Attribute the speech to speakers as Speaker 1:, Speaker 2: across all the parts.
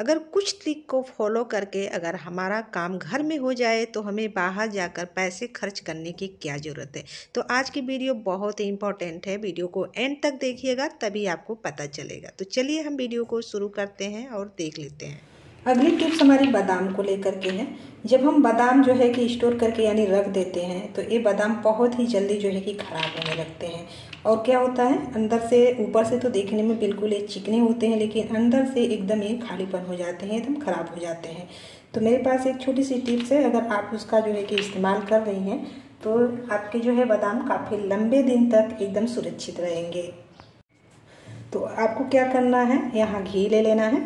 Speaker 1: अगर कुछ ट्रिक को फॉलो करके अगर हमारा काम घर में हो जाए तो हमें बाहर जाकर पैसे खर्च करने की क्या ज़रूरत है? तो आज की वीडियो बहुत ही इंपॉर्टेंट है। वीडियो को एंड तक देखिएगा, तभी आपको पता चलेगा। तो चलिए हम वीडियो को शुरू करते हैं और देख लेते हैं।
Speaker 2: अगली टिप्स हमारी बादाम को लेकर के है। जब हम बादाम जो है कि स्टोर करके यानी रख देते हैं तो ये बादाम बहुत ही जल्दी जो है कि ख़राब होने लगते हैं। और क्या होता है? अंदर से, ऊपर से तो देखने में बिल्कुल ये चिकने होते हैं, लेकिन अंदर से एकदम ये खालीपन हो जाते हैं, एकदम ख़राब हो जाते हैं। तो मेरे पास एक छोटी सी टिप्स है, अगर आप उसका जो है कि इस्तेमाल कर रही हैं तो आपके जो है बादाम काफ़ी लंबे दिन तक एकदम सुरक्षित रहेंगे। तो आपको क्या करना है? यहाँ घी ले लेना है।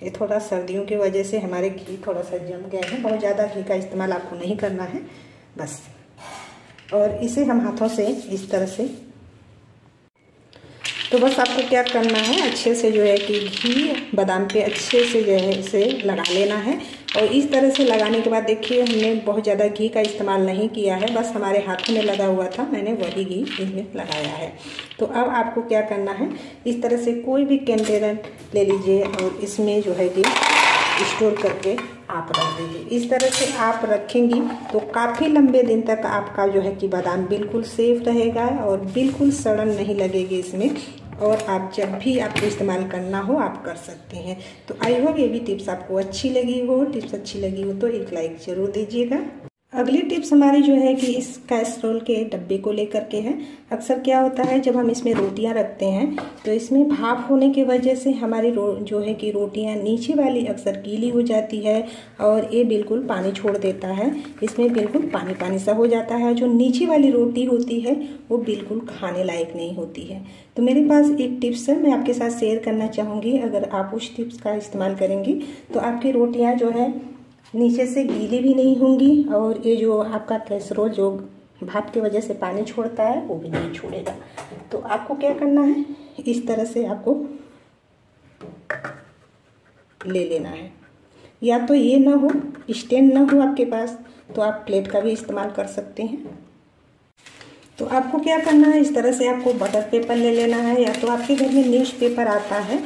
Speaker 2: ये थोड़ा सर्दियों की वजह से हमारे घी थोड़ा सा जम गया है। बहुत ज़्यादा घी का इस्तेमाल आपको नहीं करना है। बस। और इसे हम हाथों से इस तरह से तो बस आपको क्या करना है, अच्छे से जो है कि घी बादाम पे अच्छे से जो है इसे लगा लेना है। और इस तरह से लगाने के बाद देखिए, हमने बहुत ज़्यादा घी का इस्तेमाल नहीं किया है, बस हमारे हाथों में लगा हुआ था, मैंने वही घी इसमें लगाया है। तो अब आपको क्या करना है, इस तरह से कोई भी कंटेनर ले लीजिए और इसमें जो है कि स्टोर करके आप रख दीजिए। इस तरह से आप रखेंगी तो काफ़ी लंबे दिन तक आपका जो है कि बादाम बिल्कुल सेफ़ रहेगा और बिल्कुल सड़न नहीं लगेगी इसमें। और आप जब भी आपको इस्तेमाल करना हो, आप कर सकते हैं। तो आई होप ये भी टिप्स आपको अच्छी लगी हो। टिप्स अच्छी लगी हो तो एक लाइक ज़रूर दीजिएगा। अगली टिप्स हमारी जो है कि इस कैसरोल के डब्बे को लेकर के है। अक्सर क्या होता है, जब हम इसमें रोटियाँ रखते हैं तो इसमें भाप होने की वजह से हमारी जो है कि रोटियाँ नीचे वाली अक्सर गीली हो जाती है और ये बिल्कुल पानी छोड़ देता है। इसमें बिल्कुल पानी पानी सा हो जाता है। जो नीचे वाली रोटी होती है, वो बिल्कुल खाने लायक नहीं होती है। तो मेरे पास एक टिप्स है, मैं आपके साथ शेयर करना चाहूँगी। अगर आप उस टिप्स का इस्तेमाल करेंगी तो आपकी रोटियाँ जो है नीचे से गीली भी नहीं होंगी और ये जो आपका कैसरोल जो भाप की वजह से पानी छोड़ता है, वो भी नहीं छोड़ेगा। तो आपको क्या करना है? इस तरह से आपको ले लेना है। या तो ये ना हो, स्टैंड ना हो आपके पास तो आप प्लेट का भी इस्तेमाल कर सकते हैं। तो आपको क्या करना है? इस तरह से आपको बटर पेपर ले लेना है, या तो आपके घर में न्यूज़ पेपर आता है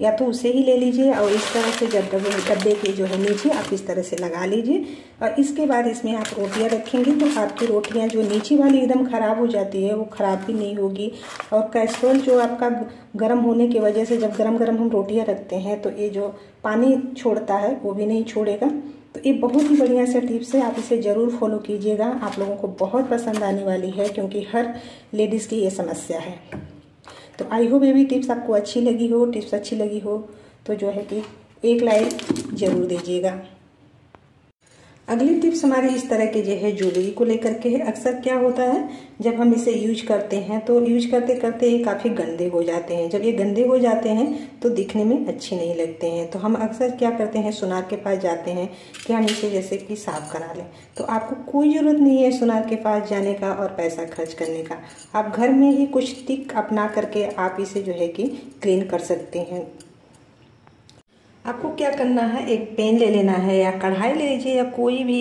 Speaker 2: या तो उसे ही ले लीजिए और इस तरह से जब डब्बे डब्बे के जो है नीचे, आप इस तरह से लगा लीजिए। और इसके बाद इसमें आप रोटियाँ रखेंगे तो आपकी रोटियाँ जो नीचे वाली एकदम ख़राब हो जाती है, वो ख़राब भी नहीं होगी। और कैस्ट्रोल जो आपका गर्म होने की वजह से जब गर्म गर्म हम रोटियाँ रखते हैं तो ये जो पानी छोड़ता है, वो भी नहीं छोड़ेगा। तो ये बहुत ही बढ़िया सा टिप्स है, आप इसे ज़रूर फॉलो कीजिएगा। आप लोगों को बहुत पसंद आने वाली है, क्योंकि हर लेडीज़ की ये समस्या है। तो आई होप ये भी टिप्स आपको अच्छी लगी हो, टिप्स अच्छी लगी हो तो जो है कि एक लाइक ज़रूर दीजिएगा। अगली टिप्स हमारी इस तरह के जो है ज्वेलरी को लेकर के है। अक्सर क्या होता है, जब हम इसे यूज़ करते हैं तो यूज़ करते करते ये काफ़ी गंदे हो जाते हैं। जब ये गंदे हो जाते हैं तो दिखने में अच्छे नहीं लगते हैं। तो हम अक्सर क्या करते हैं, सुनार के पास जाते हैं कि हम इसे जैसे कि साफ़ करा लें। तो आपको कोई ज़रूरत नहीं है सुनार के पास जाने का और पैसा खर्च करने का। आप घर में ही कुछ टिक अपना करके आप इसे जो है कि क्लीन कर सकते हैं। आपको क्या करना है? एक पेन ले लेना है या कढ़ाई ले लीजिए या कोई भी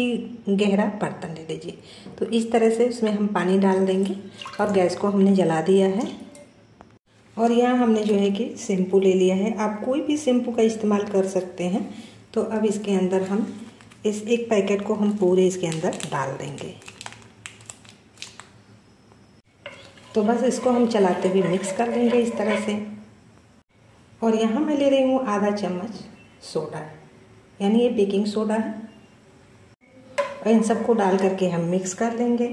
Speaker 2: गहरा बर्तन ले लीजिए। तो इस तरह से उसमें हम पानी डाल देंगे और गैस को हमने जला दिया है। और यहाँ हमने जो है कि शैम्पू ले लिया है। आप कोई भी शैम्पू का इस्तेमाल कर सकते हैं। तो अब इसके अंदर हम इस एक पैकेट को हम पूरे इसके अंदर डाल देंगे। तो बस इसको हम चलाते हुए मिक्स कर देंगे इस तरह से। और यहाँ मैं ले रही हूँ आधा चम्मच सोडा। यानी ये बेकिंग सोडा है। और इन सबको डाल करके हम मिक्स कर लेंगे।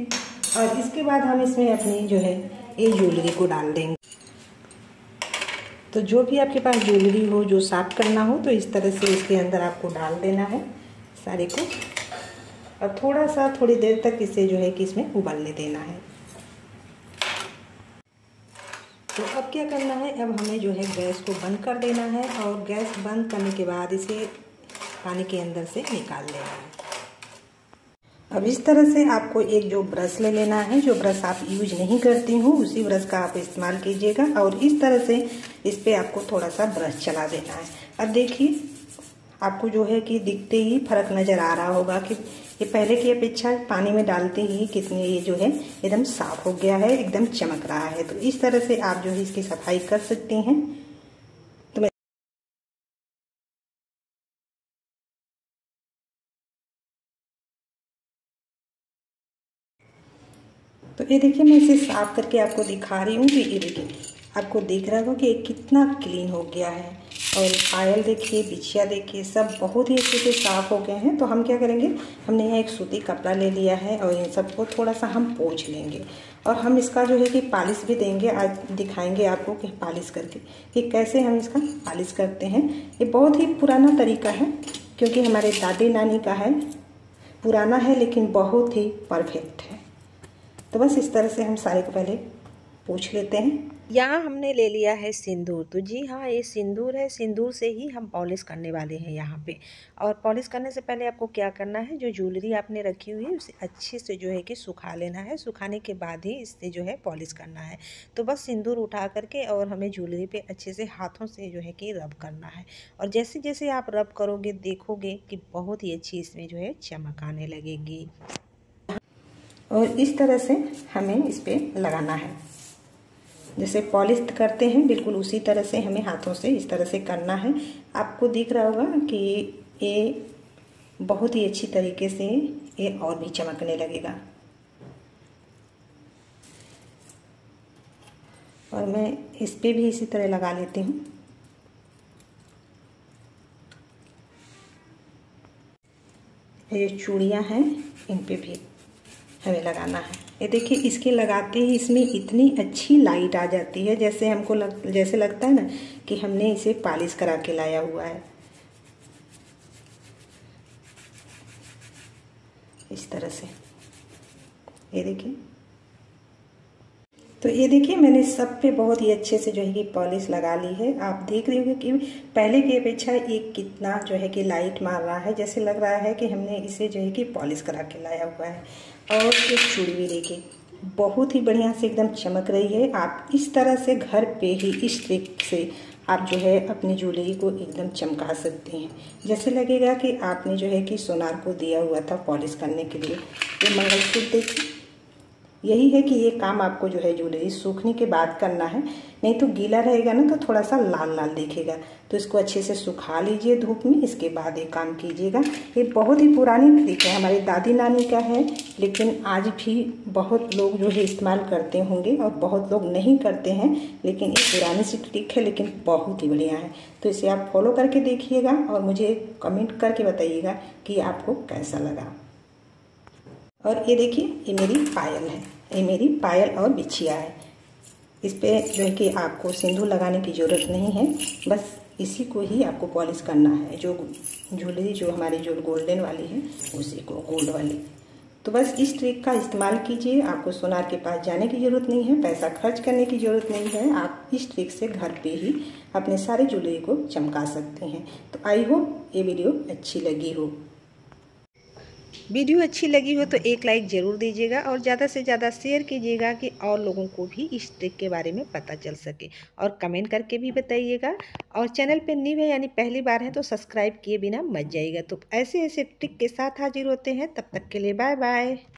Speaker 2: और इसके बाद हम इसमें अपनी जो है, ये ज्वेलरी को डाल देंगे। तो जो भी आपके पास ज्वेलरी हो, जो साफ़ करना हो तो इस तरह से इसके अंदर आपको डाल देना है सारे को। और थोड़ा सा, थोड़ी देर तक इसे जो है कि इसमें उबलने देना है। तो अब क्या करना है? अब हमें जो है गैस को बंद कर देना है और गैस बंद करने के बाद इसे पानी के अंदर से निकाल लेना है। अब इस तरह से आपको एक जो ब्रश ले लेना है, जो ब्रश आप यूज़ नहीं करती हूँ, उसी ब्रश का आप इस्तेमाल कीजिएगा और इस तरह से इस पर आपको थोड़ा सा ब्रश चला देना है। अब देखिए, आपको जो है कि दिखते ही फ़र्क नज़र आ रहा होगा कि ये पहले की अपेक्षा पानी में डालते ही कितने ये जो है, एकदम साफ़ हो गया है, एकदम चमक रहा है। तो इस तरह से आप जो है इसकी सफ़ाई कर सकते हैं। तो, तो ये देखिए, मैं इसे साफ़ करके आपको दिखा रही हूँ कि ये देखिए, आपको देख रहा होगा कि ये कितना क्लीन हो गया है। और पायल देखिए, बिछिया देखिए, सब बहुत ही अच्छे से साफ़ हो गए हैं। तो हम क्या करेंगे? हमने यहाँ एक सूती कपड़ा ले लिया है और इन सबको थोड़ा सा हम पोछ लेंगे। और हम इसका जो है कि पालिश भी देंगे, आज दिखाएँगे आपको कि पालिश करके कि कैसे हम इसका पालिश करते हैं। ये बहुत ही पुराना तरीका है, क्योंकि हमारे दादी नानी का है, पुराना है लेकिन बहुत ही परफेक्ट है। तो बस इस तरह से हम सारे को पहले पूछ लेते हैं।
Speaker 1: यहाँ हमने ले लिया है सिंदूर। तो जी हाँ ये सिंदूर है। सिंदूर से ही हम पॉलिश करने वाले हैं यहाँ पे। और पॉलिश करने से पहले आपको क्या करना है? जो ज्वेलरी आपने रखी हुई है, उसे अच्छे से जो है कि सुखा लेना है। सुखाने के बाद ही इससे जो है पॉलिश करना है। तो बस सिंदूर उठा करके और हमें ज्वेलरी पे अच्छे से हाथों से जो है कि रब करना है। और जैसे जैसे आप रब करोगे, देखोगे कि बहुत ही अच्छी इसमें जो है चमक आने लगेगी।
Speaker 2: और इस तरह से हमें इस पर लगाना है। जैसे पॉलिश करते हैं, बिल्कुल उसी तरह से हमें हाथों से इस तरह से करना है। आपको दिख रहा होगा कि ये बहुत ही अच्छी तरीके से ये और भी चमकने लगेगा। और मैं इस पर भी इसी तरह लगा लेती हूँ। ये चूड़ियाँ हैं, इन पे भी हमें लगाना है। ये देखिए, इसके लगाते ही इसमें इतनी अच्छी लाइट आ जाती है, जैसे हमको लग, जैसे लगता है ना कि हमने इसे पालिश करा के लाया हुआ है। इस तरह से। ये देखिए। तो ये देखिए, मैंने सब पे बहुत ही अच्छे से जो है कि पॉलिश लगा ली है। आप देख रहे होंगे कि पहले की अपेक्षा ये कितना जो है कि लाइट मार रहा है, जैसे लग रहा है कि हमने इसे जो है कि पॉलिश करा के लाया हुआ है। और एक चूड़ी भी देखिए बहुत ही बढ़िया से एकदम चमक रही है। आप इस तरह से घर पे ही इस ट्रिक से आप जो है अपनी ज्वेलरी को एकदम चमका सकते हैं। जैसे लगेगा कि आपने जो है कि सोनार को दिया हुआ था पॉलिश करने के लिए। ये मंगलसूत्र देखिए। यही है कि ये काम आपको जो है ज्वेलरी सूखने के बाद करना है। नहीं तो गीला रहेगा ना तो थोड़ा सा लाल लाल दिखेगा। तो इसको अच्छे से सुखा लीजिए धूप में, इसके बाद ये काम कीजिएगा। ये बहुत ही पुरानी ट्रिक है। हमारी दादी नानी का है, लेकिन आज भी बहुत लोग जो है, इस्तेमाल करते होंगे और बहुत लोग नहीं करते हैं, लेकिन ये पुरानी सी ट्रिक है, लेकिन बहुत ही बढ़िया है। तो इसे आप फॉलो करके देखिएगा और मुझे कमेंट करके बताइएगा कि आपको कैसा लगा। और ये देखिए, ये मेरी पायल है। ये मेरी पायल और बिछिया है। इस पर जो है कि आपको सिंदूर लगाने की ज़रूरत नहीं है। बस इसी को ही आपको पॉलिश करना है। जो ज्वेलरी जो हमारी जो गोल्डन वाली है, उसी को, गोल्ड वाली। तो बस इस ट्रिक का इस्तेमाल कीजिए। आपको सोनार के पास जाने की ज़रूरत नहीं है, पैसा खर्च करने की ज़रूरत नहीं है। आप इस ट्रिक से घर पे ही अपने सारे ज्वेलरी को चमका सकते हैं। तो आई होप ये वीडियो अच्छी लगी हो।
Speaker 1: वीडियो अच्छी लगी हो तो एक लाइक ज़रूर दीजिएगा और ज़्यादा से ज़्यादा शेयर कीजिएगा कि और लोगों को भी इस ट्रिक के बारे में पता चल सके। और कमेंट करके भी बताइएगा। और चैनल पे न्यू है यानी पहली बार है तो सब्सक्राइब किए बिना मच जाइएगा। तो ऐसे ऐसे ट्रिक के साथ हाजिर होते हैं। तब तक के लिए बाय बाय